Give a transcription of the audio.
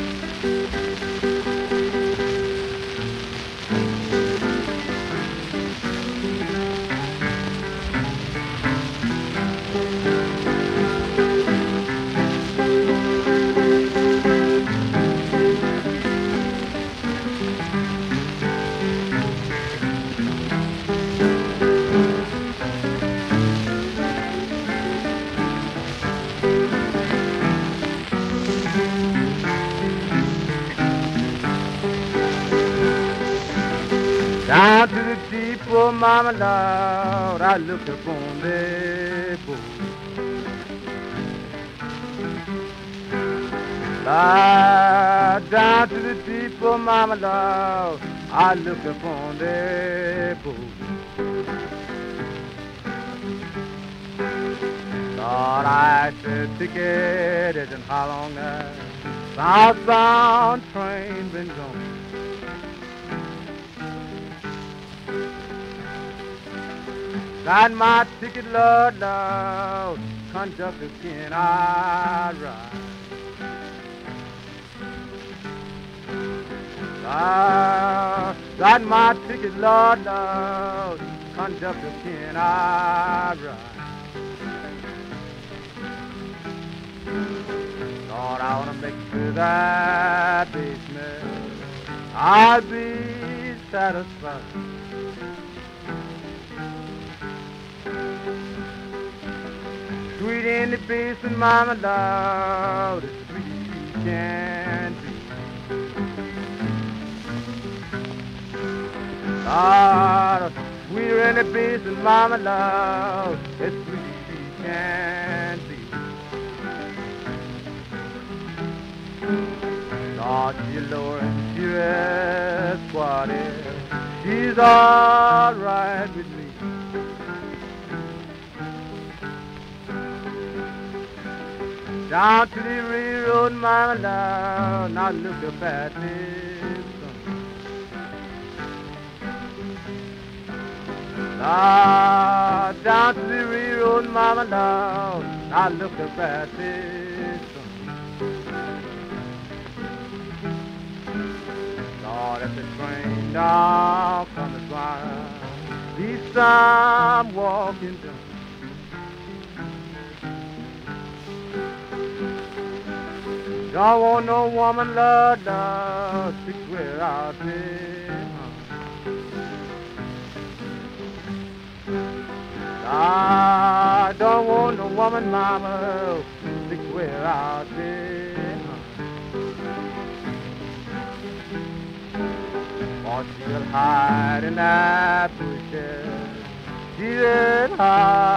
Música Oh, down to the deep, oh mama Lord, I look upon the boat. Down to the deep, oh mama Lord, I look upon the boat. Lord, I said ticket isn't how long that southbound train been gone. Got my ticket, Lord, Lord, conductor, can I ride? Ah, my ticket, Lord, Lord, conductor, can I ride? Lord, I wanna make to that basement. I'll be satisfied. Sweet in the basement, mama, Lord, as sweet can be. Ah, sweeter in the basement, mama, Lord, as sweet can be. Lord, and she's red squatted. She's all right with Down to the railroad, my love, now look up at this. Ah, down to the railroad, mama now look up at this. Lord, if the train down from the ground, these I'm walking down. Don't want no woman, Lord, to swear out there. I don't want no woman, mama, to swear out there. Or she'll hide in that bushes. She'll hide